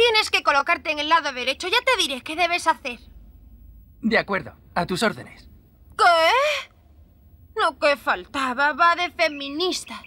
Tienes que colocarte en el lado derecho. Ya te diré qué debes hacer. De acuerdo, a tus órdenes. ¿Qué? Lo que faltaba va de feminista.